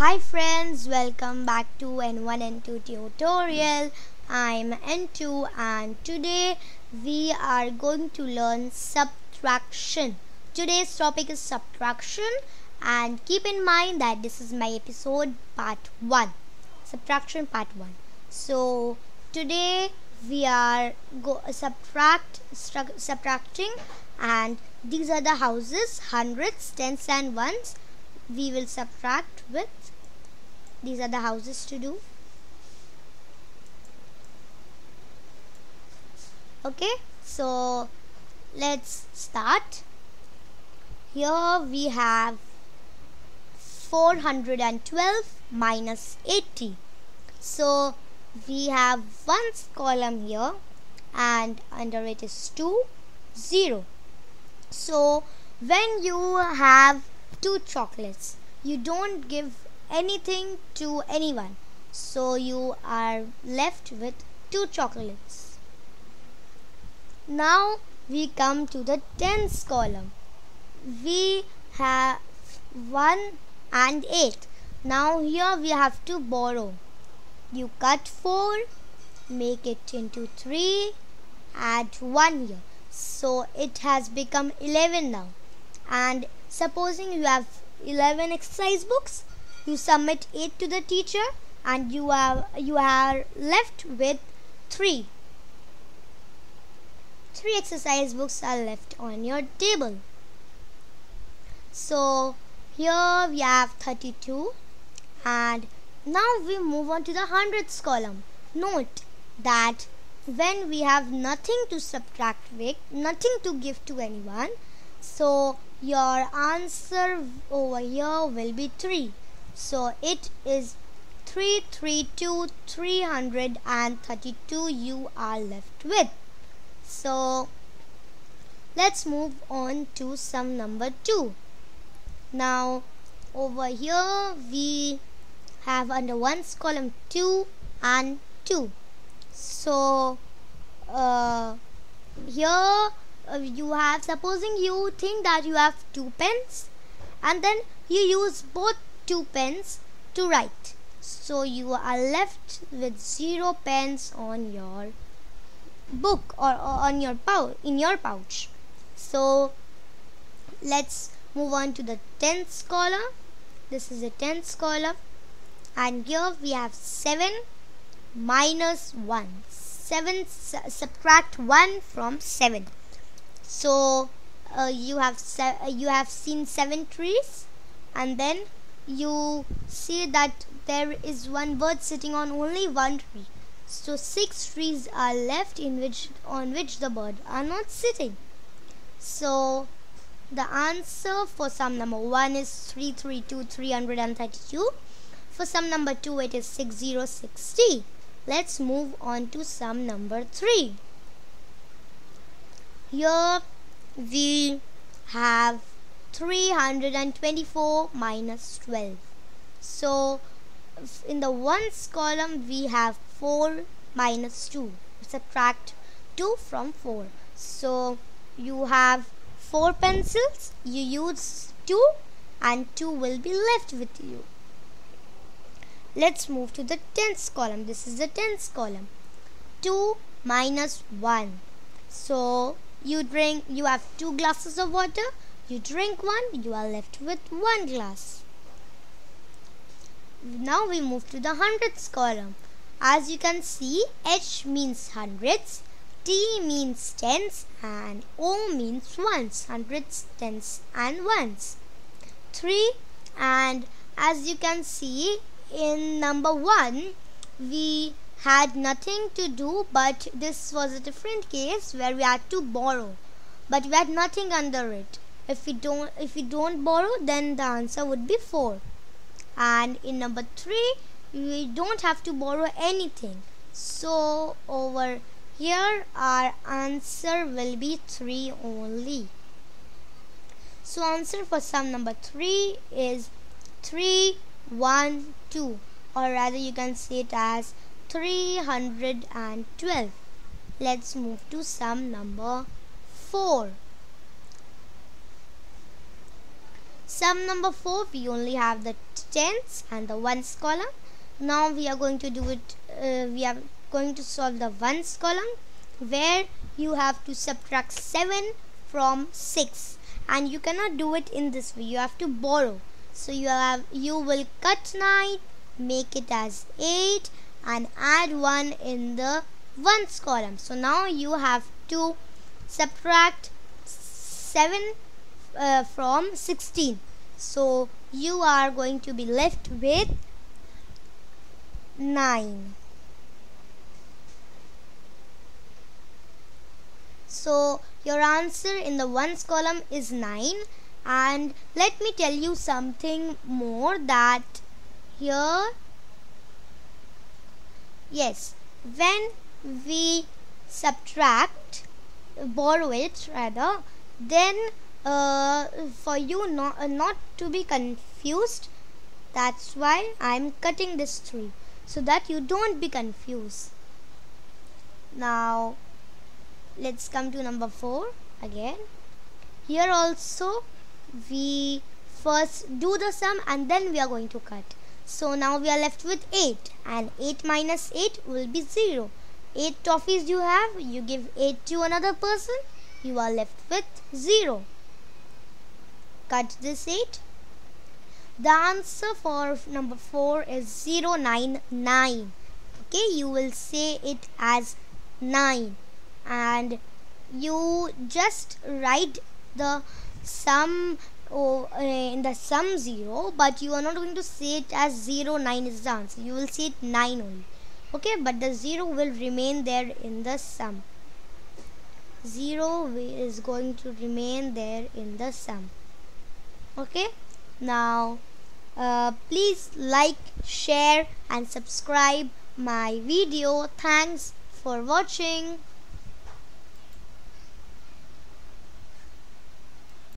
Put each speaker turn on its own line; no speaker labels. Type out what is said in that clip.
Hi friends, welcome back to N1 N2 tutorial. I'm N2 and today we are going to learn subtraction. Today's topic is subtraction and keep in mind that this is my episode part 1. Subtraction part 1. So today we are go subtract subtracting and these are the houses hundreds tens and ones we will subtract with. These are the houses to do. Okay so let's start. Here we have 412 minus 80 so we have one column here and under it is 2 0 so when you have two chocolates. You don't give anything to anyone. So you are left with two chocolates. Now we come to the tens column. We have 1 and 8 now here we have to borrow. You cut 4 make it into 3 add 1 here. So it has become 11 now. And supposing you have 11 exercise books you submit 8 to the teacher and you are you are left with 3 3 exercise books are left on your table so here we have 32 and now we move on to the hundreds column. Note that when we have nothing to subtract with, nothing to give to anyone, so your answer over here will be 3. So it is 332 332 you are left with. So let's move on to sum number 2. Now over here we have under ones column 2 and 2 so uh, here Uh, you have supposing you think that you have two pens and then you use both two pens to write. So you are left with zero pens on your book or, or on your pouch in your pouch. So let's move on to the tens column. This is the tens column. And here we have 7 minus 1 7 su subtract 1 from 7 so uh, you have uh, you have seen 7 trees and then you see that there is one bird sitting on only one tree so six trees are left in which on which the bird are not sitting so the answer for sum number 1 is 332 332 for sum number 2 it is 6060. Let's move on to sum number 3. Here we have 324 minus 12. So in the ones column we have 4 minus 2. Subtract 2 from 4. So you have 4 pencils. You use 2 and 2 will be left with you. Let's move to the tens column. This is the tens column. 2 minus 1. So you drink, you have two glasses of water. You drink one, you are left with one glass. Now we move to the hundreds column. As you can see, H means hundreds, T means tens, and O means ones. Hundreds, tens, and ones. 3 and as you can see in number one we had nothing to do but this was a different case where we had to borrow. But we had nothing under it. If we don't if we don't borrow then the answer would be 4 and in number 3 we don't have to borrow anything. So over here our answer will be 3 only. So answer for sum number 3 is 3 1 2 or rather you can see it as 312 let's move to sum number 4 sum number 4 we only have the tens and the ones column. Now we are going to do it uh, we are going to solve the ones column where you have to subtract 7 from 6 and you cannot do it in this way. You have to borrow. So you have you will cut 9 make it as 8 and add 1 in the ones column. So now you have to subtract 7 uh, from 16 so you are going to be left with 9 so your answer in the ones column is 9 and let me tell you something more that here yes. When we subtract borrow it rather then uh, for you not, uh, not to be confused that's why I'm cutting this tree so that you don't be confused. Now let's come to number 4 again. Here also we first do the sum and then we are going to cut so now we are left with 8 and 8 minus 8 will be 0 8 toffees you have you give 8 to another person you are left with 0 cut this 8 the answer for number 4 is 099 okay you will say it as 9 and you just write the sum oh, uh, in the sum 0 but you are not going to see it as 0 9 is the answer. You will see it 9 only. Okay but the 0 will remain there in the sum. 0 is going to remain there in the sum. Okay? Now uh, please like share and subscribe my video. Thanks for watching